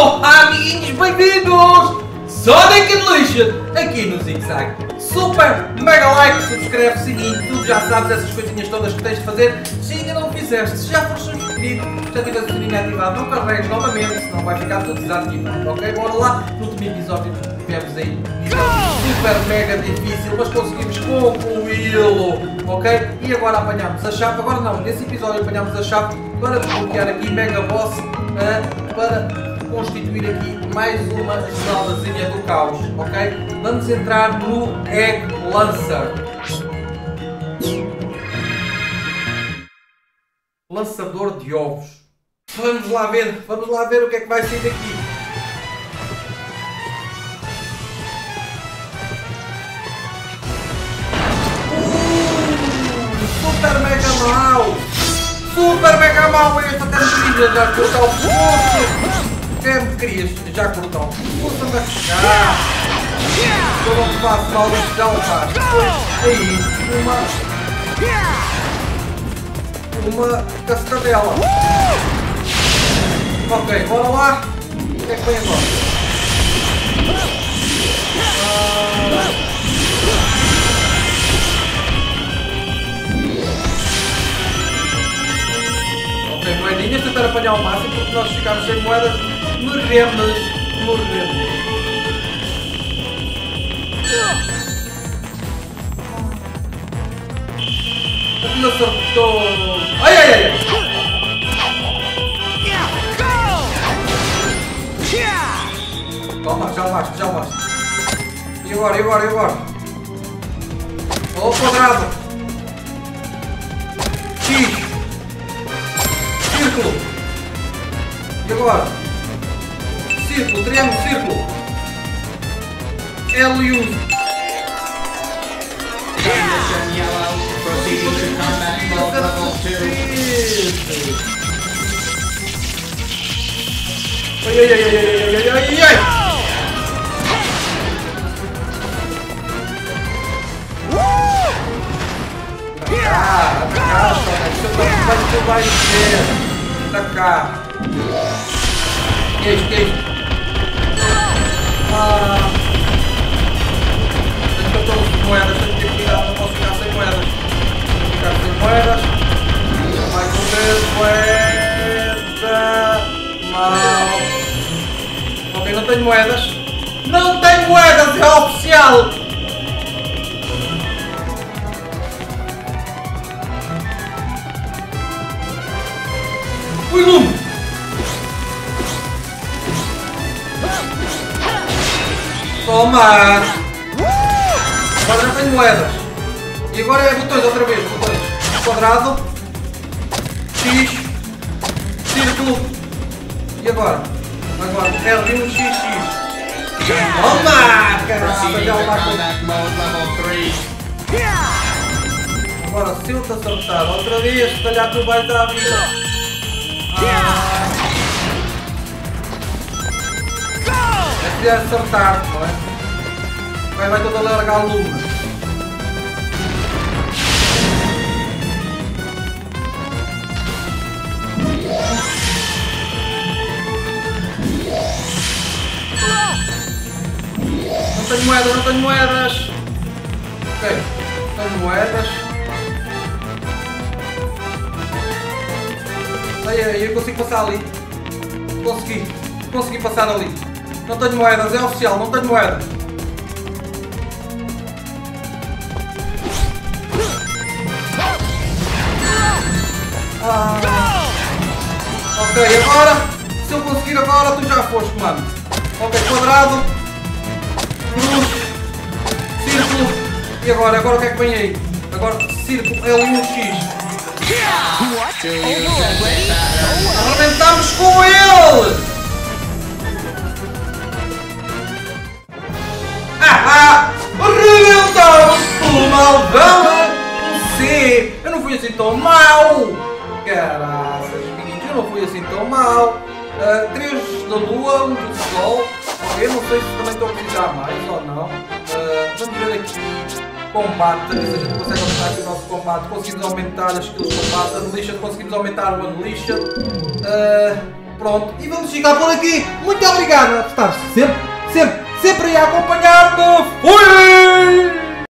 Olá amiguinhos, bem-vindos! Sonic Unleashed, aqui no Zig Zag. Super, mega like, subscreve, sininho, tudo já sabes, essas coisinhas todas que tens de fazer. Se ainda não fizeste, se já foste subscrito, já tiveste o sininho ativado, não carregues novamente, senão vai ficar tudo desativado, ok? Bora lá, no último episódio tivemos aí super mega difícil, mas conseguimos concluí-lo, ok? E agora apanhamos a chave, agora não, nesse episódio apanhamos a chave para desbloquear aqui Mega Boss uh, para constituir aqui mais uma estaldazinha do caos, ok? Vamos entrar no Egg Lancer. Lançador de ovos. Vamos lá ver, vamos lá ver o que é que vai sair daqui. Uh, super mega mal! Super mega mal esta cantilha já cortar o pescoço! Me querias já pescoço anda a chegar! Não te faço mal deste chão, pá! Aí, uma... Uma cascadela! Ok, bora lá! O que é que vem agora? Ah... Ok, moedinhas, tentar apanhar o máximo porque nós ficamos sem moedas, morremos, morremos. Ele acertou. Ai ai ai! Levaste, já levaste. E agora, e agora, e agora? Ó, quadrado! X! Círculo! E agora? Círculo, triângulo, círculo! L e U! Transition yellow. Proceed to combat mode level 2. Ai ai ai ai ai ai ai ai ai! cá, anda cá, Sonic. Seu tamanho vai ser vai ser. Anda cá. Que isso, que Deixa eu estou sem moedas, tenho que cuidado, não posso ficar sem moedas. Vou ficar sem moedas. Mais uma vez, moeda. Mal. Ok, não tenho moedas. Não tenho moedas, é oficial! Toma! Agora já tenho moedas. E agora é botões outra vez, botões. Quadrado. X. Círculo. E agora? Agora, L, 1, X, X. Toma! Caramba, já 3. Agora, se eu te acertar outra vez, se calhar tu vais dar a vida. Ah. É que deve acertar, não é? Vai, vai a largar a luma. Não tenho moedas, não tenho moedas! Ok, tenho moedas. Ai, ai, eu consigo passar ali. Consegui. Consegui passar ali. Não tenho moedas, é oficial, não tenho moedas. Ok, agora, se eu conseguir agora, tu já foste, mano. Ok, quadrado. Cruz. Círculo. E agora, agora o que é que vem aí? Agora, círculo, L e um X. Do you sense that? Arrebentamos com ele! Ah, ah! Arrebentamos pelo malvão! C! Eu não fui assim tão mal! Eu não fui assim tão mal! Ah, três da lua, um do sol. Ok, não sei se também estou a precisar mais ou não. Ah, vamos ver aqui. Combate, se a gente consegue aumentar aqui o nosso combate. Conseguimos aumentar as skills de combate. Unleashed, conseguimos aumentar o Unleashed. Ah, Pronto, e vamos ficar por aqui. Muito obrigado por estar sempre, sempre, sempre aí a acompanhar-me.